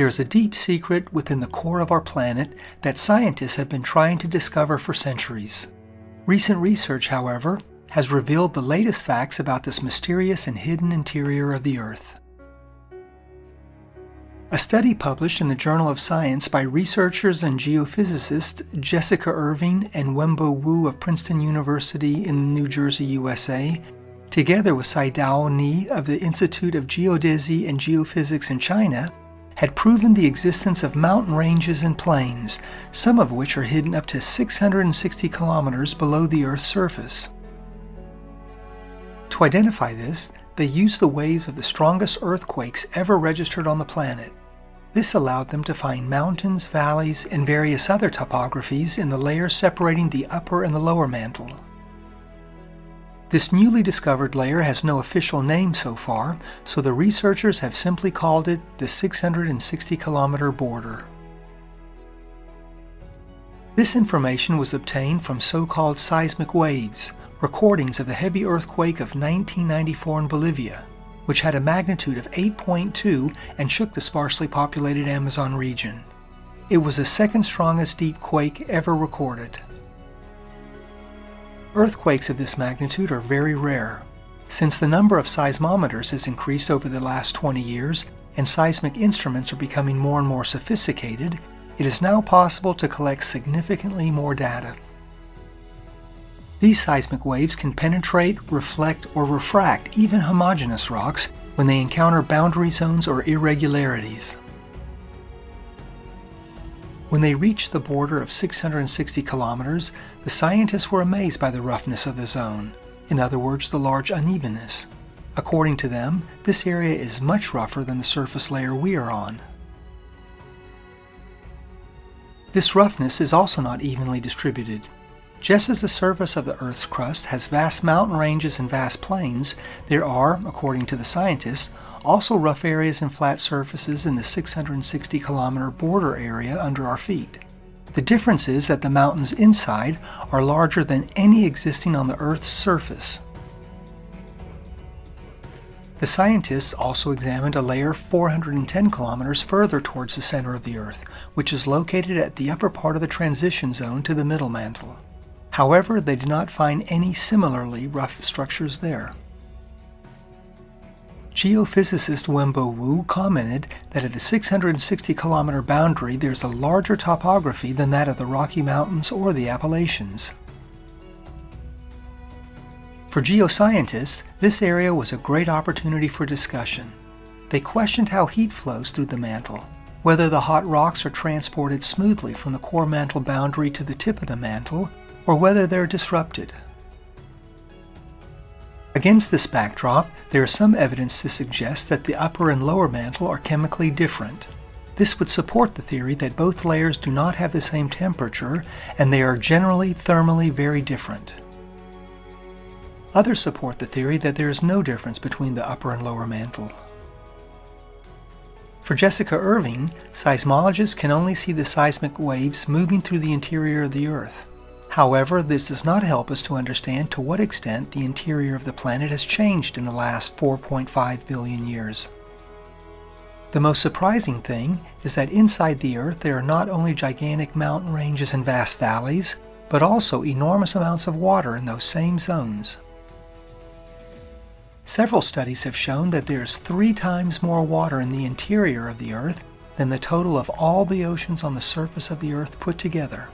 There is a deep secret within the core of our planet that scientists have been trying to discover for centuries. Recent research, however, has revealed the latest facts about this mysterious and hidden interior of the Earth. A study published in the Journal of Science by researchers and geophysicists Jessica Irving and Wenbo Wu of Princeton University in New Jersey, USA, together with Sidao Ni of the Institute of Geodesy and Geophysics in China, had proven the existence of mountain ranges and plains, some of which are hidden up to 660 kilometers below the Earth's surface. To identify this, they used the waves of the strongest earthquakes ever registered on the planet. This allowed them to find mountains, valleys, and various other topographies in the layers separating the upper and the lower mantle. This newly discovered layer has no official name so far, so the researchers have simply called it the 660 kilometer border. This information was obtained from so-called seismic waves, recordings of the heavy earthquake of 1994 in Bolivia, which had a magnitude of 8.2 and shook the sparsely populated Amazon region. It was the second strongest deep quake ever recorded. Earthquakes of this magnitude are very rare. Since the number of seismometers has increased over the last 20 years and seismic instruments are becoming more and more sophisticated, it is now possible to collect significantly more data. These seismic waves can penetrate, reflect, or refract even homogeneous rocks when they encounter boundary zones or irregularities. When they reached the border of 660 kilometers, the scientists were amazed by the roughness of the zone, in other words, the large unevenness. According to them, this area is much rougher than the surface layer we are on. This roughness is also not evenly distributed. Just as the surface of the Earth's crust has vast mountain ranges and vast plains, there are, according to the scientists, also rough areas and flat surfaces in the 660 kilometer border area under our feet. The difference is that the mountains inside are larger than any existing on the Earth's surface. The scientists also examined a layer 410 kilometers further towards the center of the Earth, which is located at the upper part of the transition zone to the middle mantle. However, they did not find any similarly rough structures there. Geophysicist Wenbo Wu commented that at the 660 kilometer boundary there's a larger topography than that of the Rocky Mountains or the Appalachians. For geoscientists, this area was a great opportunity for discussion. They questioned how heat flows through the mantle, whether the hot rocks are transported smoothly from the core mantle boundary to the tip of the mantle, or whether they're disrupted. Against this backdrop, there is some evidence to suggest that the upper and lower mantle are chemically different. This would support the theory that both layers do not have the same temperature and they are generally thermally very different. Others support the theory that there is no difference between the upper and lower mantle. For Jessica Irving, seismologists can only see the seismic waves moving through the interior of the Earth. However, this does not help us to understand to what extent the interior of the planet has changed in the last 4.5 billion years. The most surprising thing is that inside the Earth there are not only gigantic mountain ranges and vast valleys, but also enormous amounts of water in those same zones. Several studies have shown that there is three times more water in the interior of the Earth than the total of all the oceans on the surface of the Earth put together.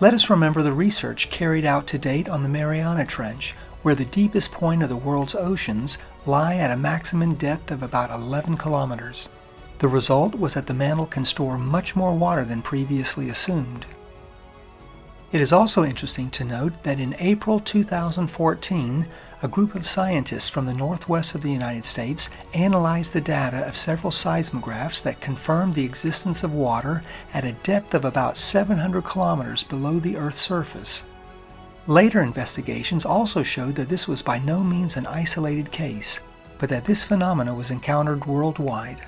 Let us remember the research carried out to date on the Mariana Trench, where the deepest point of the world's oceans lie at a maximum depth of about 11 kilometers. The result was that the mantle can store much more water than previously assumed. It is also interesting to note that in April 2014, a group of scientists from the northwest of the United States analyzed the data of several seismographs that confirmed the existence of water at a depth of about 700 kilometers below the Earth's surface. Later investigations also showed that this was by no means an isolated case, but that this phenomena was encountered worldwide.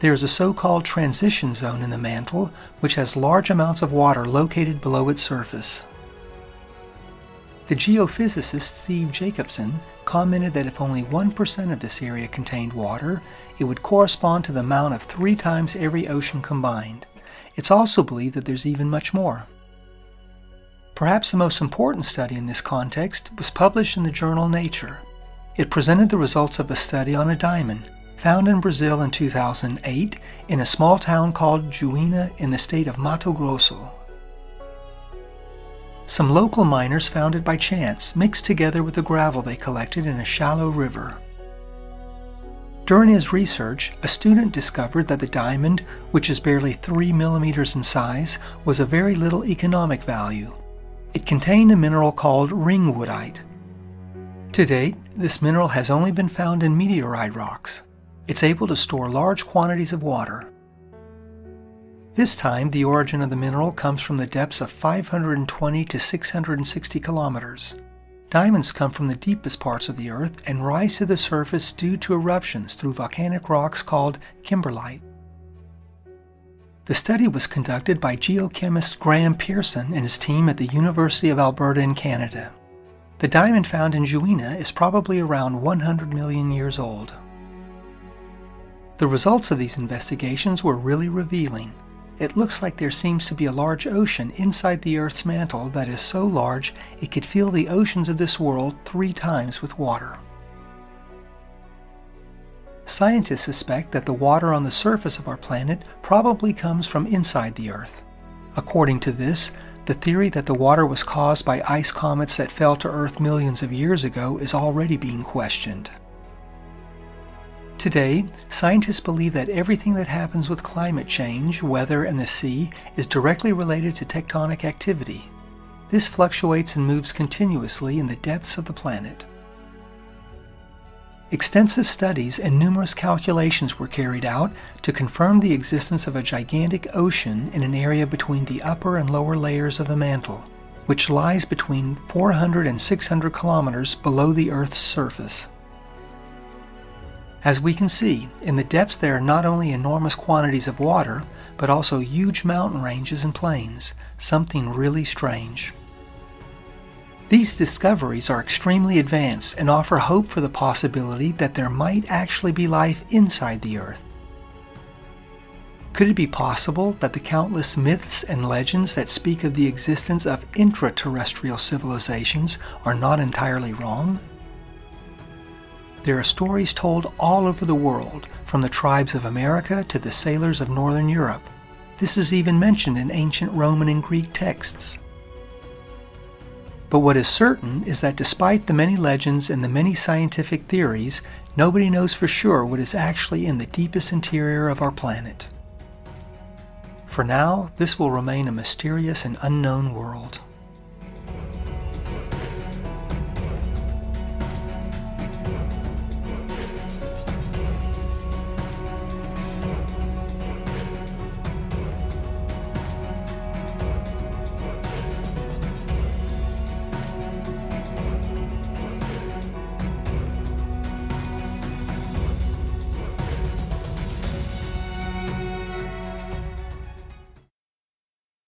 There is a so-called transition zone in the mantle, which has large amounts of water located below its surface. The geophysicist Steve Jacobsen commented that if only 1% of this area contained water, it would correspond to the amount of three times every ocean combined. It's also believed that there's even much more. Perhaps the most important study in this context was published in the journal Nature. It presented the results of a study on a diamond found in Brazil in 2008 in a small town called Juína in the state of Mato Grosso. Some local miners found it by chance, mixed together with the gravel they collected in a shallow river. During his research, a student discovered that the diamond, which is barely 3 millimeters in size, was of very little economic value. It contained a mineral called ringwoodite. To date, this mineral has only been found in meteorite rocks. It's able to store large quantities of water. This time, the origin of the mineral comes from the depths of 520 to 660 kilometers. Diamonds come from the deepest parts of the Earth and rise to the surface due to eruptions through volcanic rocks called kimberlite. The study was conducted by geochemist Graham Pearson and his team at the University of Alberta in Canada. The diamond found in Juína is probably around 100 million years old. The results of these investigations were really revealing. It looks like there seems to be a large ocean inside the Earth's mantle that is so large it could fill the oceans of this world three times with water. Scientists suspect that the water on the surface of our planet probably comes from inside the Earth. According to this, the theory that the water was caused by ice comets that fell to Earth millions of years ago is already being questioned. Today, scientists believe that everything that happens with climate change, weather, and the sea is directly related to tectonic activity. This fluctuates and moves continuously in the depths of the planet. Extensive studies and numerous calculations were carried out to confirm the existence of a gigantic ocean in an area between the upper and lower layers of the mantle, which lies between 400 and 600 kilometers below the Earth's surface. As we can see, in the depths there are not only enormous quantities of water, but also huge mountain ranges and plains, something really strange. These discoveries are extremely advanced and offer hope for the possibility that there might actually be life inside the Earth. Could it be possible that the countless myths and legends that speak of the existence of intraterrestrial civilizations are not entirely wrong? There are stories told all over the world, from the tribes of America to the sailors of Northern Europe. This is even mentioned in ancient Roman and Greek texts. But what is certain is that despite the many legends and the many scientific theories, nobody knows for sure what is actually in the deepest interior of our planet. For now, this will remain a mysterious and unknown world.